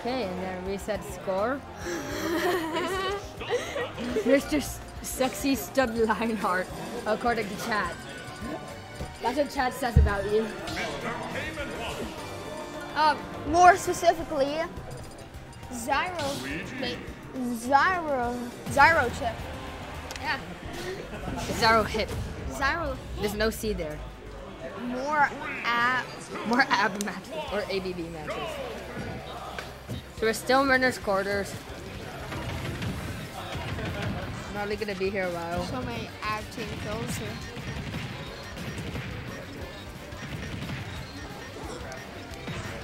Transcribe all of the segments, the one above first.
Okay, and then reset score. Mr. Sexy Stud Lyonheart, according to chat. That's what chat says about you. Uh, more specifically, Zyro, Zyro, Zyro chip. Yeah, Zero hit. Zyro. There's no C there. More ab. More AB matches or ABB matches. So we're still in winners quarters. I'm probably gonna be here a while. So many team kills here.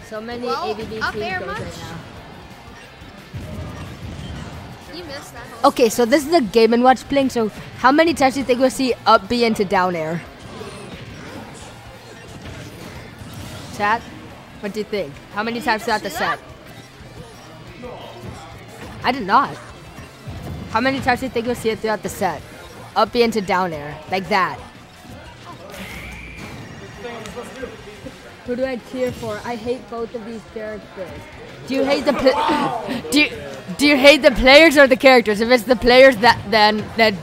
So many Well, ABB team kills right now. You missed that whole. Okay, so this is a game and watch playing. So how many times do you think we'll see up B into down air? Chat, what do you think? How many times throughout the set? I did not. How many times do you think you'll see it throughout the set? Up B into down air, like that. Who do I cheer for? I hate both of these characters. Do you hate the pl- do you, do you hate the players or the characters? If it's the players, that then then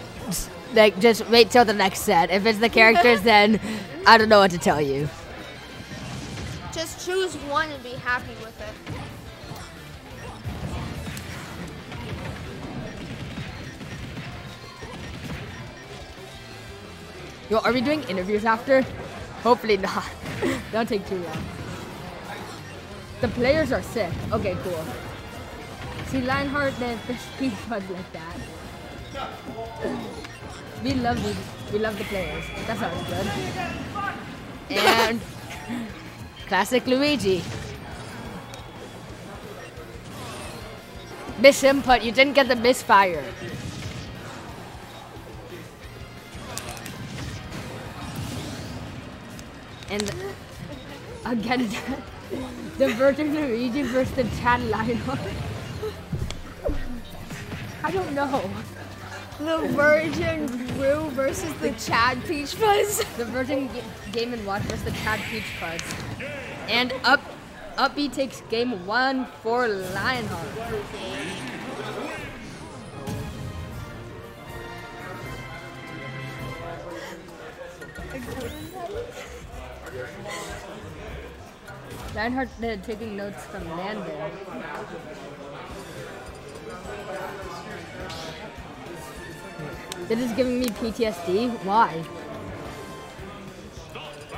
like just wait till the next set. If it's the characters, then I don't know what to tell you. Just choose one and be happy with it. Yo, are we doing interviews after? Hopefully not. don't take too long. The players are sick. Okay, cool. See, Lyonheart, the the speed buds like that. We love these. We love the players. That sounds good. And classic Luigi. Miss input. You didn't get the misfire. And again, the Virgin Luigi versus the Chad Lyonheart. I don't know. The Virgin Brew versus the Chad Peachfuzz. The Virgin Ga- Game and Watch versus the Chad Peach Fuzz. And up, B takes game one for Lyonheart. Uh, taking notes from Landon. This is giving me PTSD. Why?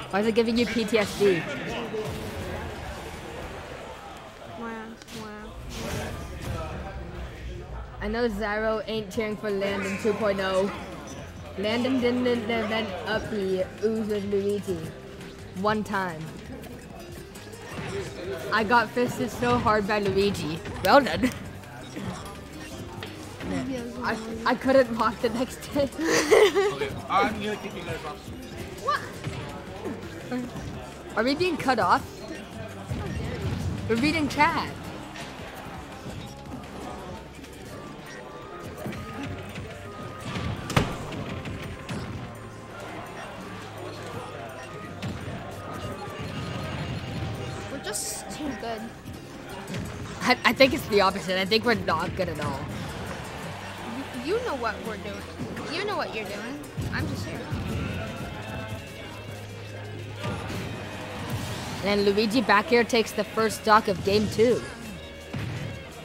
Why is it giving you PTSD? I know Zyro ain't cheering for Landon 2.0. Landon didn't invent up the ooze with Luigi. One time. I got fisted so hard by Luigi. Well done. I, I couldn't walk the next day. Okay, I'm gonna kick you guys off. Are we being cut off? We're reading chat. Just too good. I, I think it's the opposite. I think we're not good at all. You know what we're doing. You know what you're doing. I'm just here. And then Luigi back here takes the first stock of game two.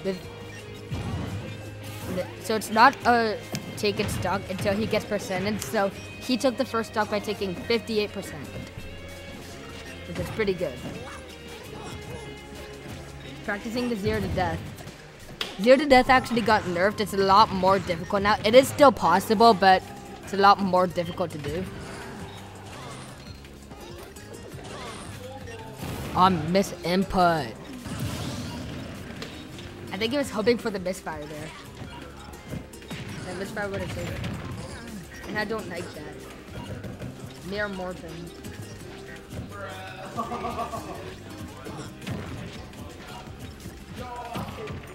The- the- so it's not a taken stock until he gets percentage. So he took the first stock by taking 58%, which is pretty good. Practicing the zero to death. Zero to death actually got nerfed. It's a lot more difficult now. It is still possible, but it's a lot more difficult to do. On miss input. I think he was hoping for the misfire there. That misfire would have saved it. And I don't like that. Mere Morton.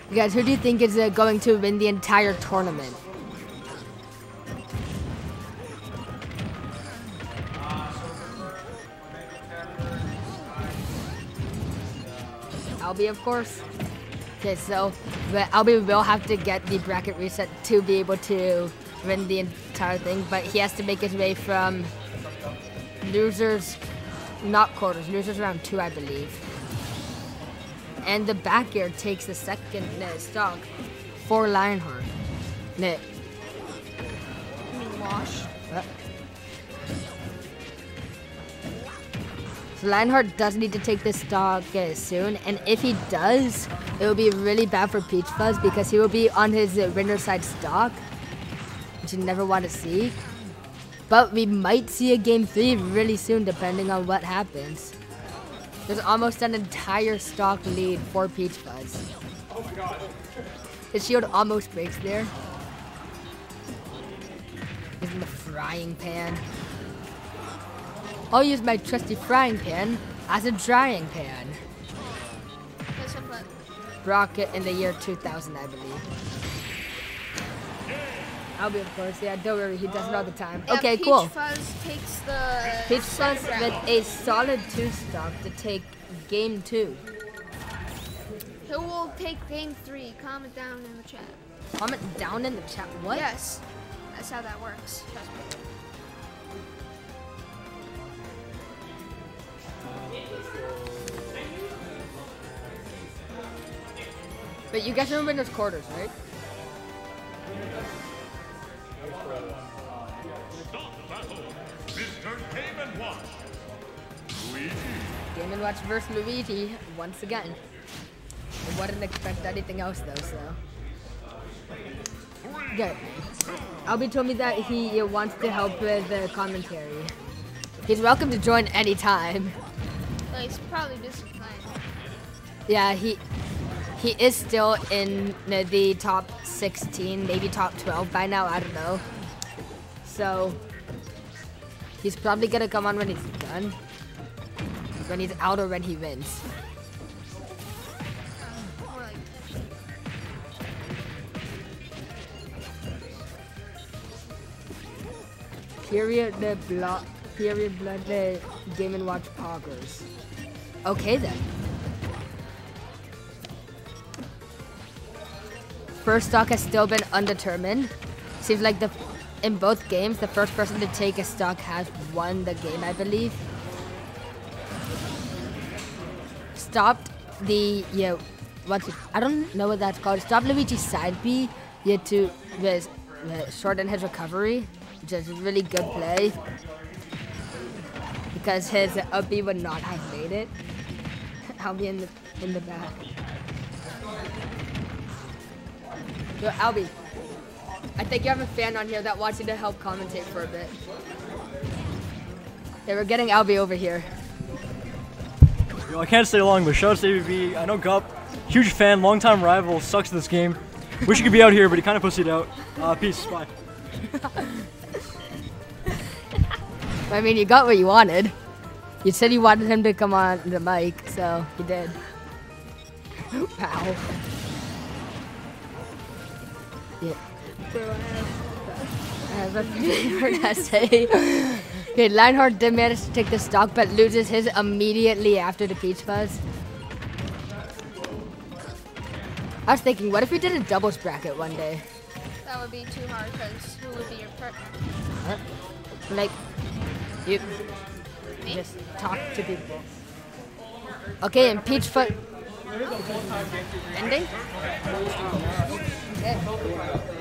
You guys, who do you think is uh, going to win the entire tournament? Albie, of course. Okay, so but Albie will have to get the bracket reset to be able to win the entire thing, but he has to make his way from losers, not quarters, losers round two, I believe. And the back air takes the second stock for Lyonheart. No, I mean, wash. So Lyonheart does need to take this stock uh, soon, and if he does, it will be really bad for Peach Fuzz because he will be on his uh, winner side stock, which you never want to see. But we might see a game three really soon, depending on what happens. There's almost an entire stock lead for Peachfuzz. His shield almost breaks there. He's in the frying pan. I'll use my trusty frying pan as a drying pan. Rocket in the year 2000, I believe. I'll be, of course. Yeah, don't worry. He does it all the time. Yeah, okay, Peach cool. Fuzz takes the. Peachfuzz with a solid two stock to take game two. Who will take game three? Comment down in the chat. Comment down in the chat. What? Yes, that's how that works. Trust me. But you guys remember those quarters, right? Stop battle. Mr. Game and Watch. Luigi. Game & Watch versus Luigi once again. I wouldn't expect anything else though, so. Good. Albie told me that he wants to help with the commentary. He's welcome to join anytime. Well, he's probably playing. Yeah, he he is still in the top 16, maybe top 12 by now, I don't know. So he's probably gonna come on when he's done. When he's out or when he wins. Period the block period blood the game and watch poggers. Okay then. First stock has still been undetermined. Seems like the in both games the first person to take a stock has won the game, I believe. Stopped the yeah what's it, I don't know what that's called. Stopped Luigi's side B yeah to shorten his recovery, which is a really good play. Because his up B would not have made it. I'll be in the in the back. Yo, Albie, I think you have a fan on here that wants you to help commentate for a bit. Yeah, we're getting Albie over here. Yo, I can't stay long, but shout out to ABB. I know Gup, huge fan, longtime rival, sucks this game. Wish he could be out here, but he kind of pussied out. Uh, peace, bye. I mean, you got what you wanted. You said you wanted him to come on the mic, so you did. Wow. Yeah. I have a favorite essay. Okay, Lyonheart did manage to take the stock, but loses his immediately after the Peachfuzz. I was thinking, what if we did a doubles bracket one day? that would be too hard because who would be your partner? Like, you Me? just talk to people. Okay, and Peachfuzz. Ending? Okay.